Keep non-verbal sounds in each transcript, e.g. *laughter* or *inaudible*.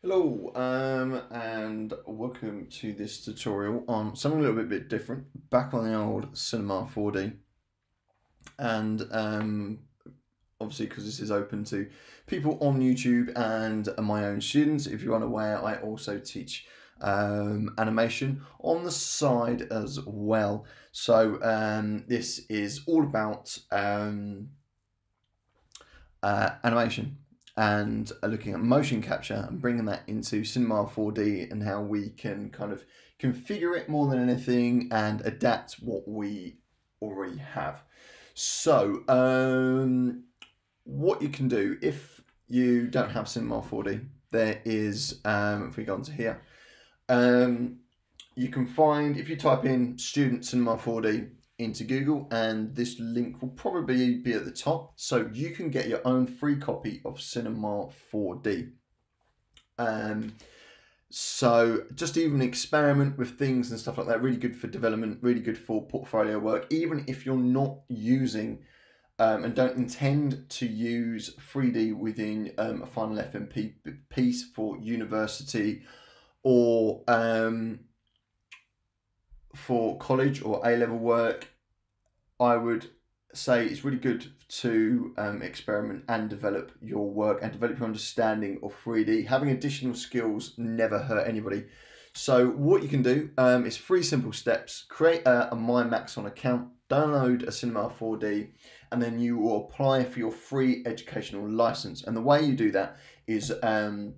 Hello, um, and welcome to this tutorial on something a little bit, bit different. Back on the old Cinema 4D, and um, obviously because this is open to people on YouTube and my own students. If you're unaware, I also teach um, animation on the side as well. So um, this is all about um, uh, animation and looking at motion capture and bringing that into Cinema 4D and how we can kind of configure it more than anything and adapt what we already have. So, um, what you can do if you don't have Cinema 4D, there is, um, if we go onto here, um, you can find, if you type in Student Cinema 4D, into Google and this link will probably be at the top so you can get your own free copy of Cinema 4D. Um, so just even experiment with things and stuff like that, really good for development, really good for portfolio work, even if you're not using um, and don't intend to use 3D within um, a final FMP piece for university or um, for college or A level work, I would say it's really good to um, experiment and develop your work and develop your understanding of 3D. Having additional skills never hurt anybody. So what you can do um, is three simple steps. Create a, a MyMaxon account, download a Cinema 4D, and then you will apply for your free educational license. And the way you do that is um,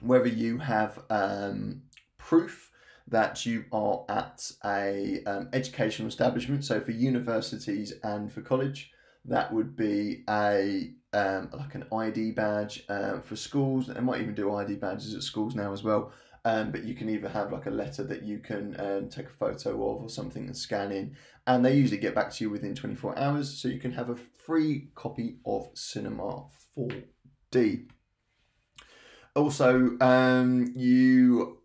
whether you have um, proof that you are at a um, educational establishment. So for universities and for college, that would be a um, like an ID badge uh, for schools. They might even do ID badges at schools now as well. Um, but you can either have like a letter that you can um, take a photo of or something and scan in, and they usually get back to you within 24 hours. So you can have a free copy of Cinema 4D. Also, um, you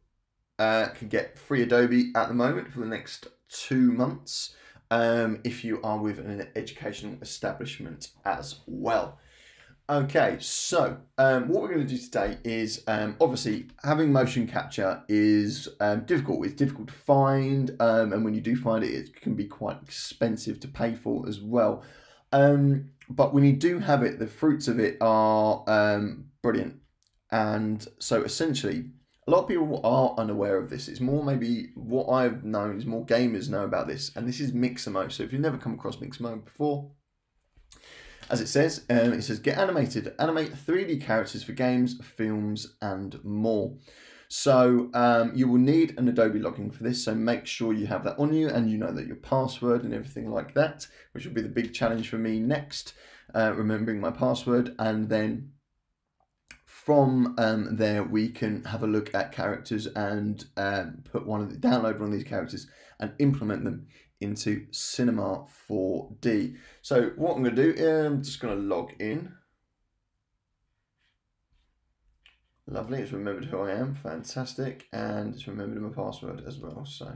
uh, can get free Adobe at the moment for the next two months um, if you are with an educational establishment as well. Okay, so um, what we're going to do today is um, obviously having motion capture is um, difficult. It's difficult to find, um, and when you do find it, it can be quite expensive to pay for as well. Um, but when you do have it, the fruits of it are um, brilliant. And so essentially, a lot of people are unaware of this. It's more maybe what I've known is more gamers know about this, and this is Mixamo. So if you've never come across Mixamo before, as it says, um, it says get animated, animate 3D characters for games, films, and more. So um, you will need an Adobe login for this. So make sure you have that on you, and you know that your password and everything like that, which will be the big challenge for me next. Uh, remembering my password, and then from um, there we can have a look at characters and um, put one of the download one of these characters and implement them into Cinema 4D. So what I'm going to do, I'm just going to log in. Lovely, it's remembered who I am, fantastic, and it's remembered my password as well, so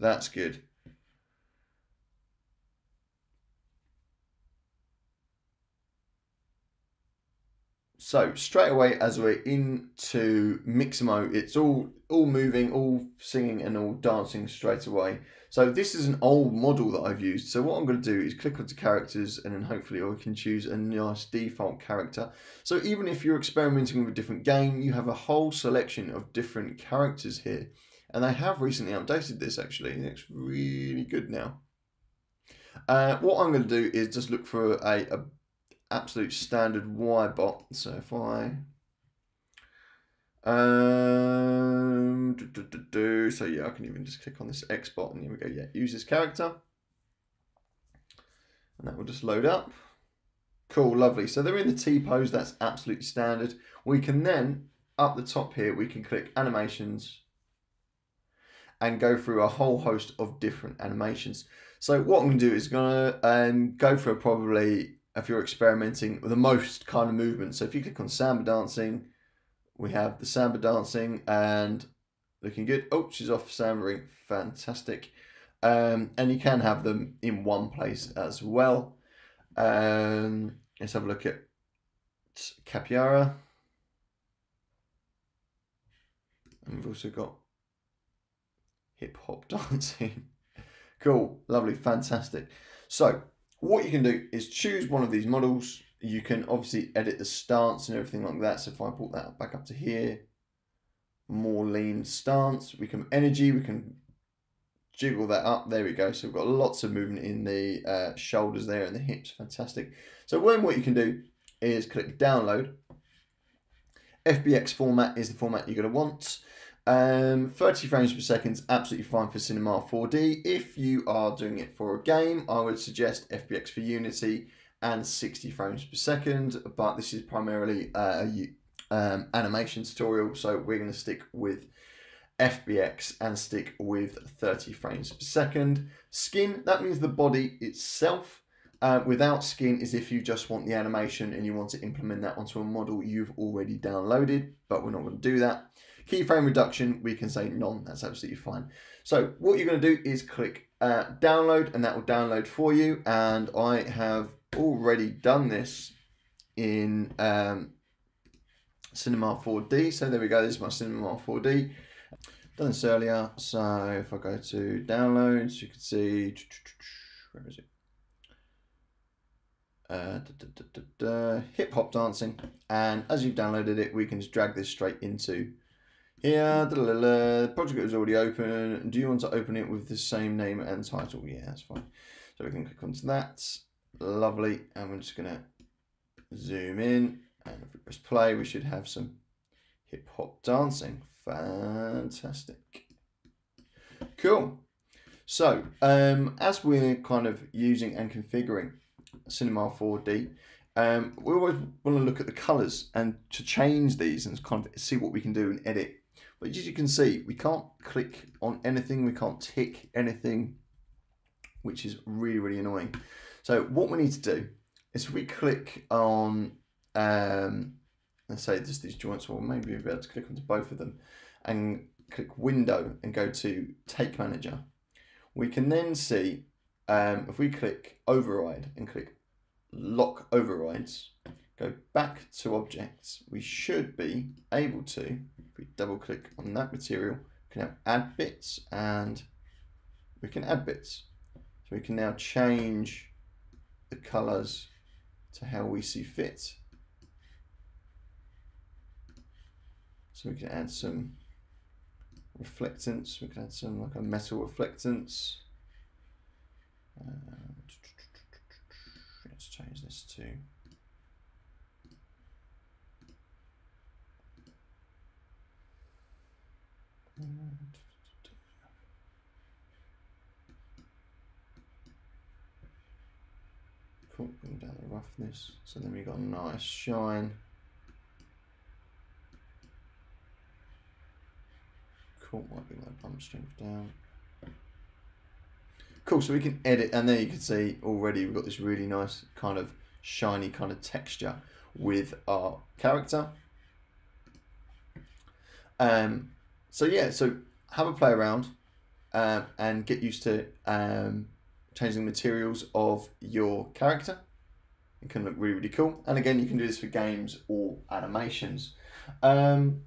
that's good. So straight away as we're into Mixamo, it's all all moving, all singing and all dancing straight away. So this is an old model that I've used. So what I'm going to do is click onto characters and then hopefully I can choose a nice default character. So even if you're experimenting with a different game, you have a whole selection of different characters here. And they have recently updated this actually. It's really good now. Uh, what I'm going to do is just look for a, a absolute standard Y bot. So if I um do, do, do, do, so yeah, I can even just click on this X bot and here we go. Yeah, use this character. And that will just load up. Cool, lovely. So they're in the T pose, that's absolutely standard. We can then, up the top here, we can click animations and go through a whole host of different animations. So what I'm to do is to um, go for probably if you're experimenting with the most kind of movement. So if you click on samba dancing, we have the samba dancing and looking good. Oh, she's off sambaing. Fantastic. Um, and you can have them in one place as well. Um, let's have a look at Capoeira. And we've also got hip hop *laughs* dancing. cool, lovely, fantastic. So what you can do is choose one of these models. You can obviously edit the stance and everything like that. So if I put that back up to here, more lean stance, we can energy, we can jiggle that up. There we go. So we've got lots of movement in the uh, shoulders there and the hips. Fantastic. So then what you can do is click download. FBX format is the format you're going to want. Um, 30 frames per second is absolutely fine for Cinema 4D. If you are doing it for a game, I would suggest FBX for Unity and 60 frames per second, but this is primarily a um, animation tutorial, so we're going to stick with FBX and stick with 30 frames per second. Skin, that means the body itself. Uh, without skin is if you just want the animation and you want to implement that onto a model you've already downloaded, but we're not going to do that. Keyframe reduction, we can say none, that's absolutely fine. So what you're going to do is click uh, download and that will download for you. And I have already done this in um, Cinema 4D. So there we go, this is my Cinema 4D. Done this earlier, so if I go to downloads, you can see, where is it? Uh, da, da, da, hip hop dancing and as you've downloaded it we can just drag this straight into here, the project is already open. Do you want to open it with the same name and title? Yeah, that's fine. So we can click onto that. Lovely. And we're just going to zoom in. And if we press play, we should have some hip hop dancing. Fantastic. Cool. So, um, as we're kind of using and configuring Cinema 4D, um, we always want to look at the colors and to change these and kind of see what we can do and edit but as you can see, we can't click on anything, we can't tick anything, which is really, really annoying. So what we need to do is if we click on, um, let's say just these joints, or maybe we'll be able to click onto both of them, and click Window and go to Take Manager, we can then see, um, if we click Override and click Lock Overrides, go back to Objects, we should be able to we double click on that material, we can now add bits and we can add bits. So we can now change the colors to how we see fit. So we can add some reflectance, we can add some like a metal reflectance. Uh, let's change this to Cool, bring down the roughness. So then we've got a nice shine. Cool, might bring that bump strength down. Cool, so we can edit, and there you can see already we've got this really nice kind of shiny kind of texture with our character. Um, so yeah, so have a play around uh, and get used to um, changing the materials of your character. It can look really, really cool. And again, you can do this for games or animations. Um,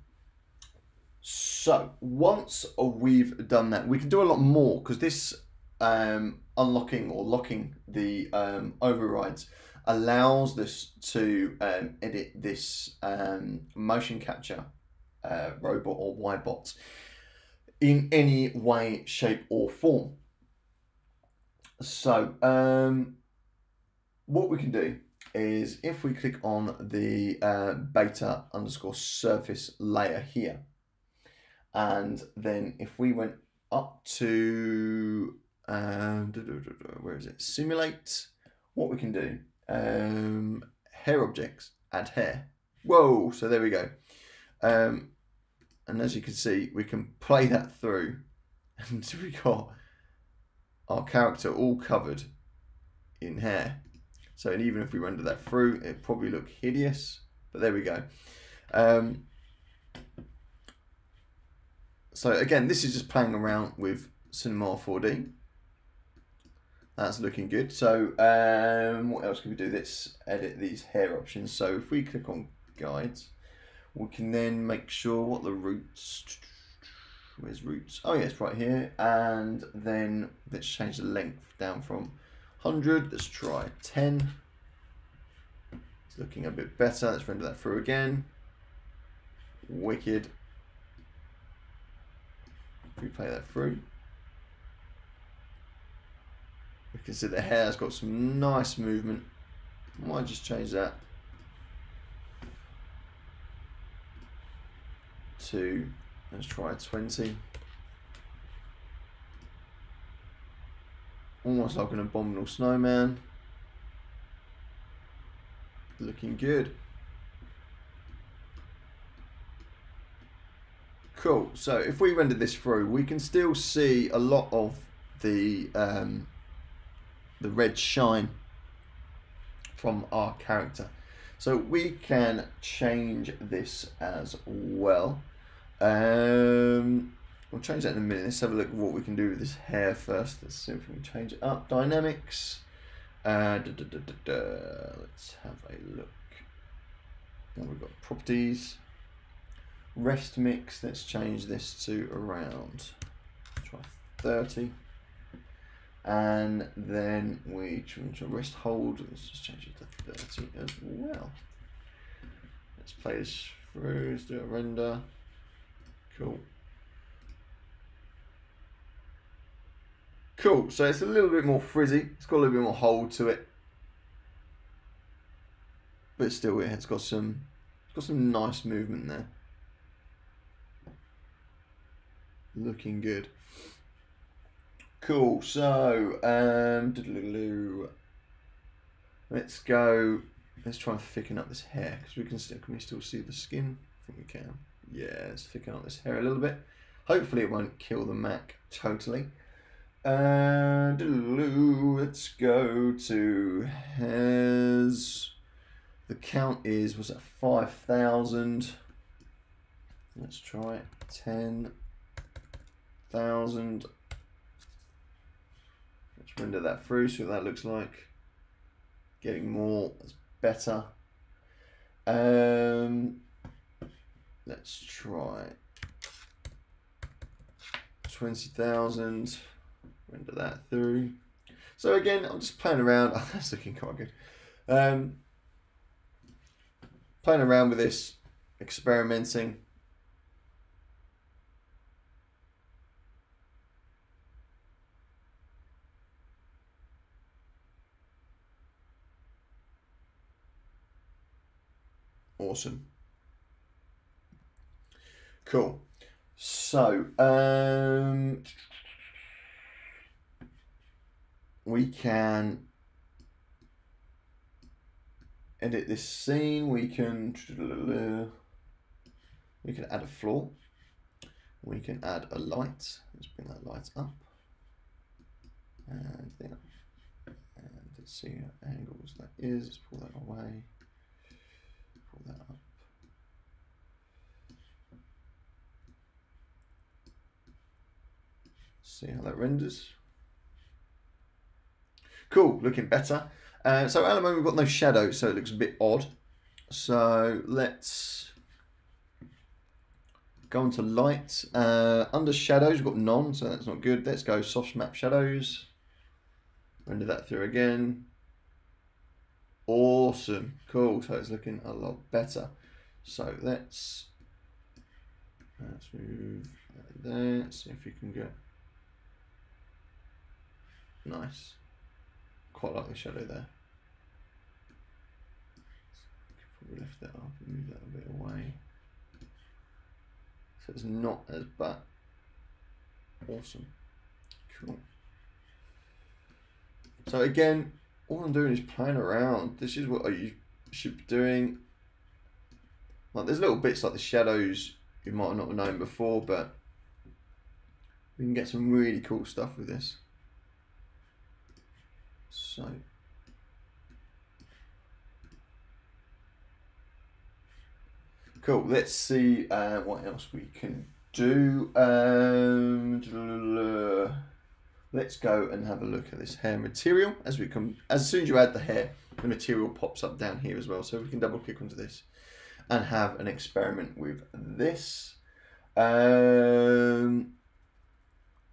so once we've done that, we can do a lot more because this um, unlocking or locking the um, overrides allows this to um, edit this um, motion capture uh, robot or Y-bot in any way, shape, or form. So, um, what we can do is if we click on the uh, beta underscore surface layer here, and then if we went up to, um, where is it, simulate, what we can do, um, hair objects, add hair. Whoa, so there we go. Um, and as you can see, we can play that through *laughs* and we got our character all covered in hair. So and even if we render that through, it probably look hideous, but there we go. Um, so again, this is just playing around with Cinema 4D. That's looking good. So um, what else can we do? Let's edit these hair options. So if we click on guides, we can then make sure what the roots where's roots? Oh yes, right here. And then let's change the length down from 100. Let's try 10. It's looking a bit better. Let's render that through again. Wicked. Replay that through. We can see the hair's got some nice movement. Might just change that to, let's try 20. Almost like an abominable snowman. Looking good. Cool. So if we render this through, we can still see a lot of the um, the red shine from our character. So we can change this as well. Um, we'll change that in a minute. Let's have a look at what we can do with this hair first. Let's see if we can change it up. Dynamics. Uh, da, da, da, Let's have a look. Now we've got properties rest mix, let's change this to around try 30. And then we change to rest hold, let's just change it to 30 as well. Let's play this through, let's do a render. Cool. Cool, so it's a little bit more frizzy, it's got a little bit more hold to it. But still it's got some it's got some nice movement there. looking good. Cool. So, um, let's go. Let's try and thicken up this hair because we can still can we still see the skin? I think we can. Yeah, let's thicken up this hair a little bit. Hopefully, it won't kill the Mac totally. And let's go to hairs. The count is was at five thousand. Let's try it. Ten thousand. Let's render that through, see what that looks like. Getting more is better. Um, let's try 20,000. Render that through. So again, I'm just playing around. Oh, *laughs* that's looking quite good. Um, playing around with this, experimenting. Awesome. Cool. So, um, we can edit this scene. We can we can add a floor. We can add a light. Let's bring that light up. And then, and let's see angles that is. Let's pull that away pull that up. See how that renders. Cool, looking better. Uh, so at the moment we've got no shadow, so it looks a bit odd. So let's go on to light. Uh, under shadows, we've got none, so that's not good. Let's go soft map shadows. Render that through again. Awesome, cool. So it's looking a lot better. So let's let's move there. See if we can get nice. Quite like the shadow there. Probably lift that up and move that a bit away. So it's not as bad. Awesome. Cool. So again, all I'm doing is playing around. This is what you should be doing. Like there's little bits like the shadows you might not have known before, but we can get some really cool stuff with this. So cool. Let's see uh, what else we can do. Um, let's go and have a look at this hair material as we come as soon as you add the hair the material pops up down here as well so we can double click onto this and have an experiment with this Um,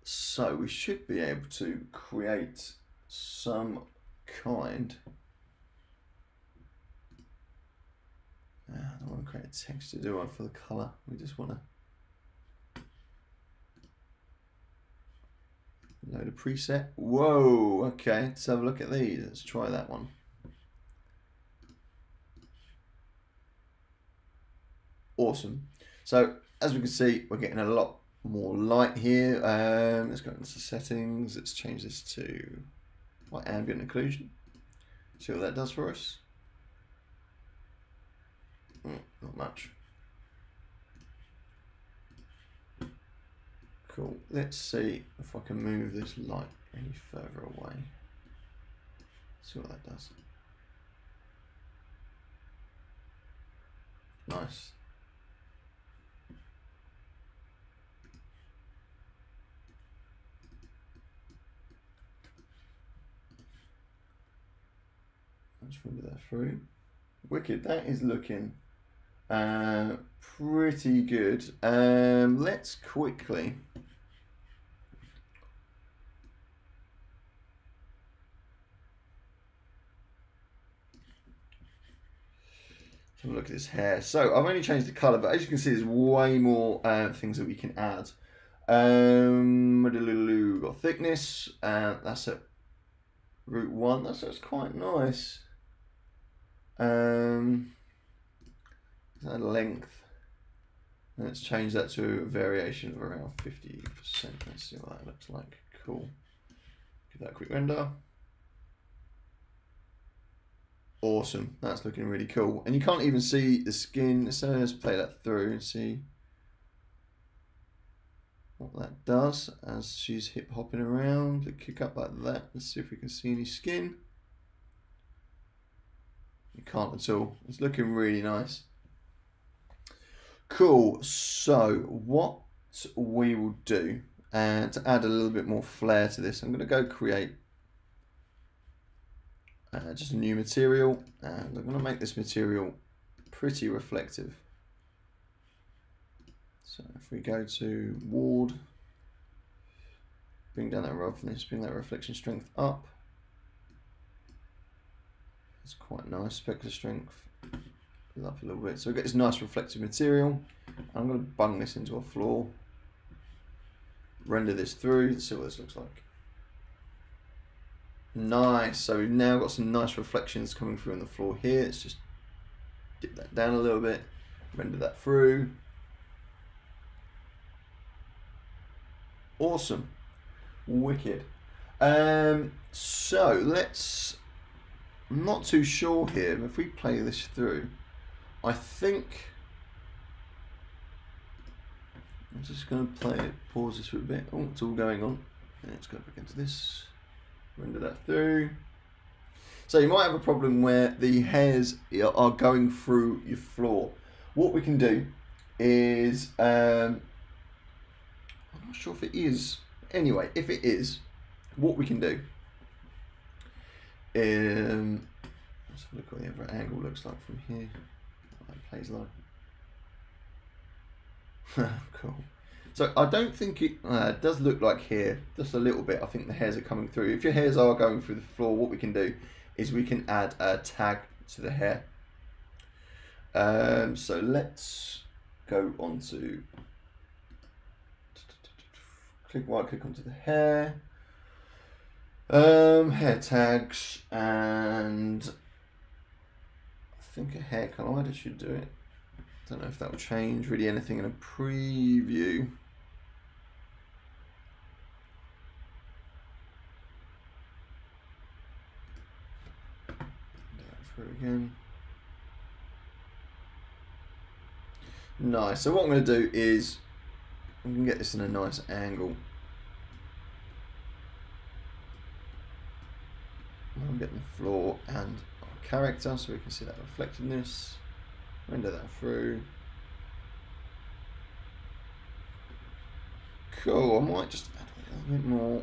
so we should be able to create some kind. Uh, I don't want to create a texture, do I, for the colour? We just want to load a preset. Whoa, okay, let's have a look at these. Let's try that one. Awesome. So as we can see, we're getting a lot more light here. Um, let's go into settings. Let's change this to my ambient occlusion. See what that does for us. Mm, not much. Cool. Let's see if I can move this light any further away. See what that does. Nice. Let's render that through. Wicked, that is looking uh, pretty good. Um, let's quickly have a look at this hair. So I've only changed the colour, but as you can see, there's way more uh, things that we can add. Um, got thickness, uh, that's at root one. That's, that's quite nice. Um, length. Let's change that to a variation of around 50%. Let's see what that looks like. Cool. Give that a quick render. Awesome. That's looking really cool. And you can't even see the skin. So let's play that through and see what that does as she's hip hopping around. The kick up like that. Let's see if we can see any skin. You can't at all. It's looking really nice. Cool. So what we will do, and to add a little bit more flair to this, I'm going to go create uh, just a new material, and I'm going to make this material pretty reflective. So if we go to ward, bring down that roughness, bring that reflection strength up. It's quite nice, specular strength up a little bit. So we get this nice reflective material. I'm going to bung this into a floor, render this through, see what this looks like. Nice, so we've now got some nice reflections coming through on the floor here. Let's just dip that down a little bit, render that through. Awesome, wicked. Um, so let's I'm not too sure here, if we play this through, I think I'm just going to play it, pause this for a bit. Oh, it's all going on. Let's go back into this, render that through. So you might have a problem where the hairs are going through your floor. What we can do is, um, I'm not sure if it is. Anyway, if it is, what we can do um, let's have a look what the other angle looks like from here. That plays low. *laughs* cool. So I don't think it, uh, it does look like here, just a little bit. I think the hairs are coming through. If your hairs are going through the floor, what we can do is we can add a tag to the hair. Um, so let's go on to click right click onto the hair um, hair tags and I think a hair collider should do it. Don't know if that will change really anything in a preview. Again. Nice. So what I'm going to do is I'm going to get this in a nice angle. Getting the floor and our character so we can see that reflectedness. Render that through. Cool, I might just add a little bit more.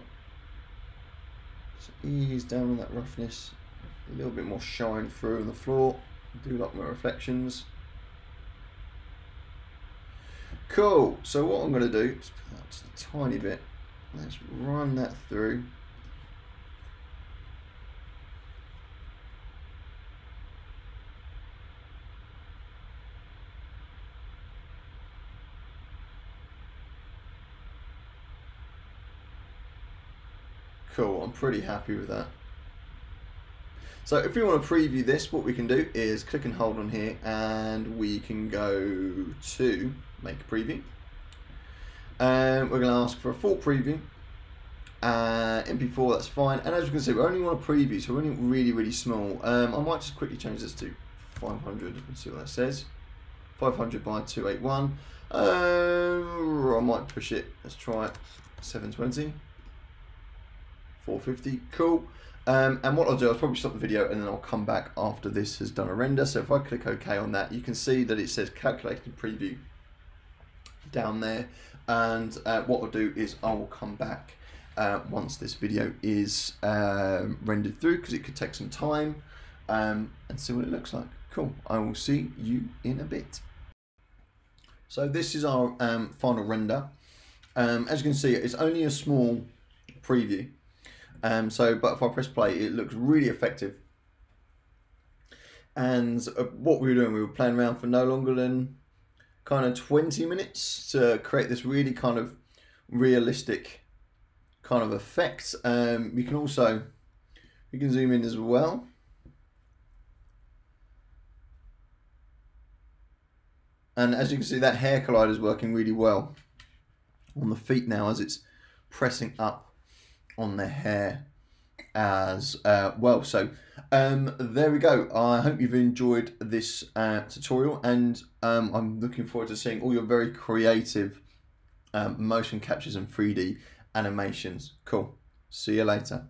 Just ease down on that roughness. A little bit more shine through on the floor. Do like my reflections. Cool. So what I'm going to do is put that just a tiny bit. Let's run that through. Cool, I'm pretty happy with that. So if we want to preview this, what we can do is click and hold on here and we can go to make a preview. And we're going to ask for a full preview. Uh, MP4, that's fine. And as you can see, we only want a preview, so we're only really, really small. Um, I might just quickly change this to 500 and see what that says. 500 by 281. Um, I might push it. Let's try it. 720. 450. Cool. Um, and what I'll do, I'll probably stop the video and then I'll come back after this has done a render. So if I click OK on that, you can see that it says calculated preview down there. And uh, what I'll do is I will come back uh, once this video is um, rendered through because it could take some time um, and see what it looks like. Cool. I will see you in a bit. So this is our um, final render. Um, as you can see, it's only a small preview. Um, so, but if I press play, it looks really effective. And uh, what we were doing, we were playing around for no longer than kind of 20 minutes to create this really kind of realistic kind of effect. Um, we can also, we can zoom in as well. And as you can see, that hair collider is working really well on the feet now as it's pressing up on the hair as uh, well. So um, there we go. I hope you've enjoyed this uh, tutorial and um, I'm looking forward to seeing all your very creative um, motion captures and 3D animations. Cool. See you later.